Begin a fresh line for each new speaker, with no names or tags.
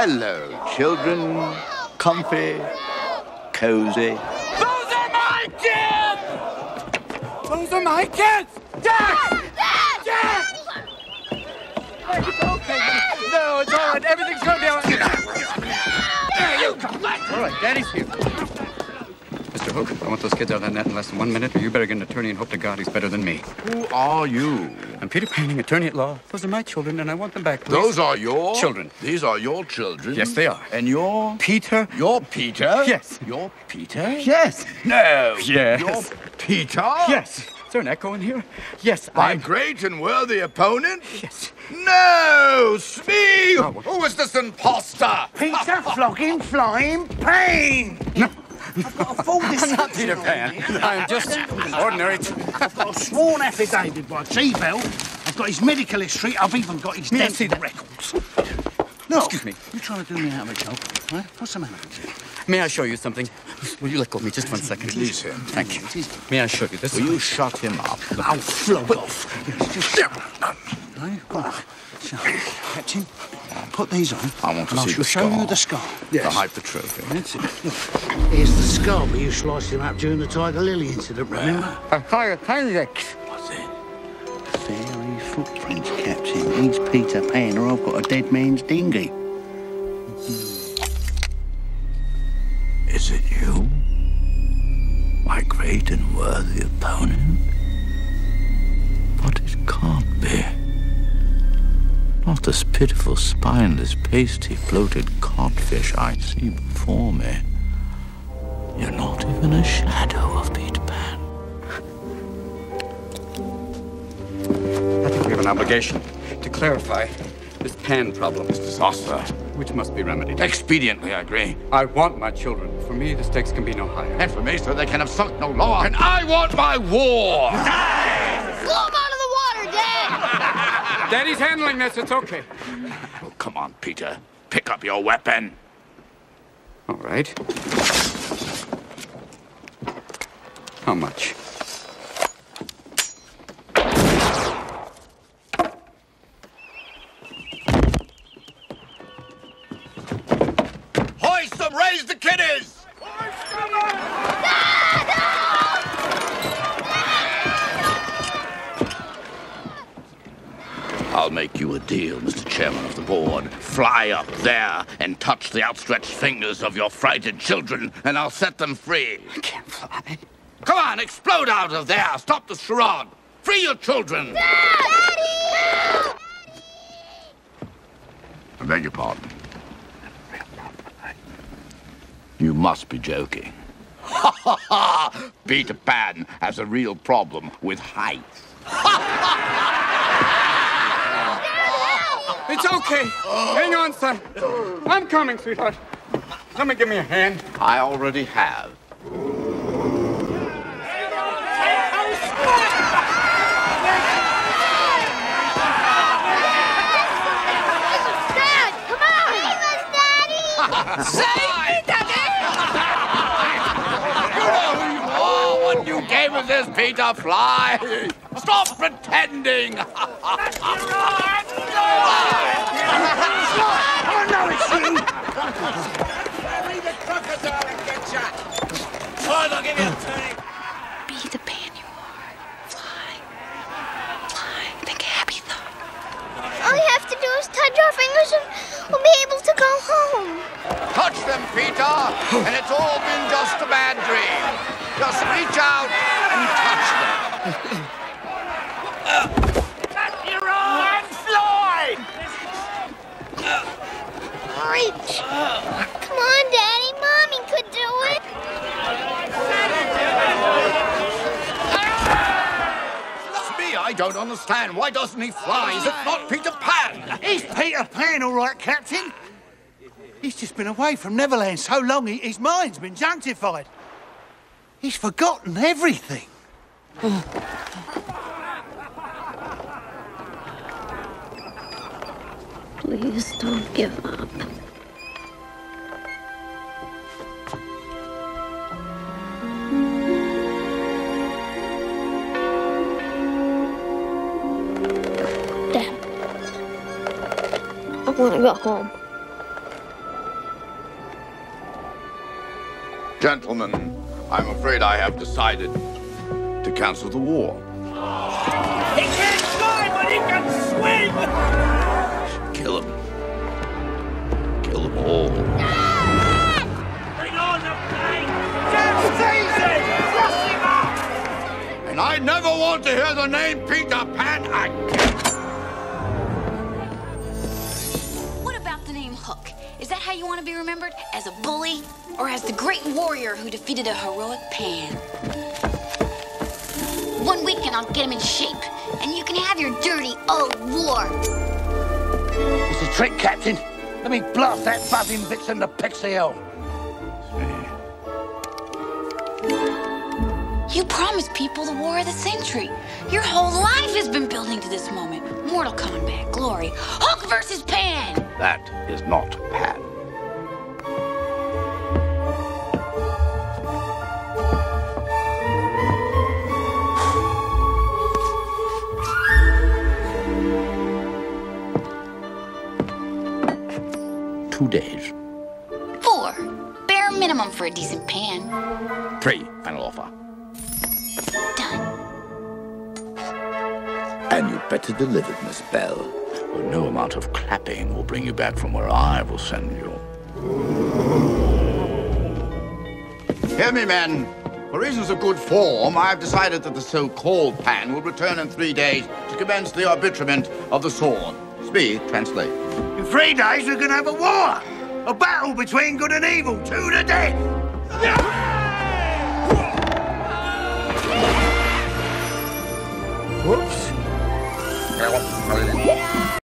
Hello, children. Comfy, cozy.
Those are my kids! Those are my kids! Dad!
Dad!
Dad! It's okay. No, it's all right. Everything's going to be all right. There you come.
All right, Daddy's here. Mr. Hook, I want those kids out of that net in less than one minute, or you better get an attorney and hope to God he's better than me.
Who are you?
I'm Peter Banning, attorney at law. Those are my children, and I want them back, please.
Those are your
Children.
These are your children.
Yes, they are.
And you're
Peter.
you're Peter.
Yes.
You're Peter.
Yes.
No.
Yes.
You're Peter.
Yes. Is there an echo in here? Yes,
My
I'm...
great and worthy opponent.
Yes.
No, Smee. Oh, Who is this imposter?
Peter flogging flying Pan.
No.
I've got a full
I'm not Peter Pan. I'm just ordinary...
I've got a sworn affidavit by T-Bell. I've got his medical history. I've even got his
May I
dental records. Look,
Excuse me.
You're trying to do me out of a job? Huh? What's the matter with you?
May I show you something? Will you let go of me just one second?
Release him.
Thank you. May I show you this?
Will you shut him up?
Oh, flog off. Yes, just... Right, right. So, Captain, put these on.
I want to
and I
see
shall
the
show
scar.
you the scar.
To hide the trophy.
That's it. Look, here's the scar where you sliced him up during the Tiger Lily incident, remember?
A higher appendix.
What's it? Fairy footprints, Captain. He's Peter Pan, or I've got a dead man's dinghy.
Is it you? My great and worthy opponent? This pitiful, spineless, pasty, bloated codfish I see before me. You're not even a shadow of Peter Pan.
I think we have an obligation to clarify this pan problem,
Disaster.
which must be remedied.
Expediently, I agree.
I want my children. For me, the stakes can be no higher.
And for me, so they can have sunk no lower. And I want my war!
Blow him out of the water, Dad!
Daddy's handling this. It's okay.
Oh, come on, Peter. Pick up your weapon.
All right. How much?
Hoist them! Raise the kiddies! I'll make you a deal, Mr. Chairman of the Board. Fly up there and touch the outstretched fingers of your frightened children, and I'll set them free.
I can't fly.
Come on, explode out of there! Stop the charade! Free your children!
Daddy!
I beg your pardon. You must be joking. Ha ha ha! Peter Pan has a real problem with height.
It's okay. Hang on, son. I'm coming, sweetheart. Somebody give me a hand.
I already have.
Dad, come on! Save us, Daddy!
Save me, Daddy! oh, what new game is this, Peter Fly? Stop pretending!
Oh, no, it's you!
Be the pan you are. Fly. Fly. Think happy thought.
All you have to do is touch our fingers and we'll be able to go home.
Touch them, Peter, and it's all been just a bad dream. Just reach out and touch them.
You're on! Fly!
Reach. Come on, Daddy. Mommy could do it.
Me, I don't understand. Why doesn't he fly? Is it not Peter Pan?
He's Peter Pan, all right, Captain. He's just been away from Neverland so long, he, his mind's been junctified. He's forgotten everything.
Please don't give up. when I got home.
Gentlemen, I'm afraid I have decided to cancel the war.
He can't fly, but he can swim!
Kill him. Kill them all.
Bring on the plane! Just him up.
And I never want to hear the name Peter Pan again!
You want to be remembered? As a bully? Or as the great warrior who defeated a heroic Pan? One week and I'll get him in shape. And you can have your dirty old war.
It's a trick, Captain. Let me blast that buzzing vixen to pixie.
You promised people the war of the century. Your whole life has been building to this moment. Mortal combat, glory, Hook versus Pan.
That is not Pan. Two days.
Four. Bare minimum for a decent pan.
Three. Final offer.
Done.
And you'd better deliver it, Miss Bell. Or no amount of clapping will bring you back from where I will send you.
Hear me, men. For reasons of good form, I have decided that the so-called Pan will return in three days to commence the arbitrament of the sword. Speak, translate.
In three days, we're going to have a war. A battle between good and evil, to the death.